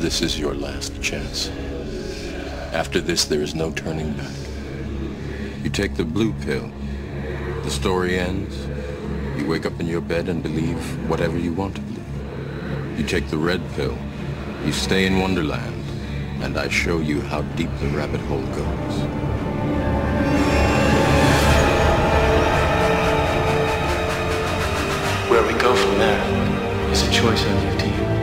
This is your last chance. After this, there is no turning back. You take the blue pill. The story ends. You wake up in your bed and believe whatever you want to believe. You take the red pill. You stay in Wonderland, and I show you how deep the rabbit hole goes. Where we go from there is a choice I leave to you.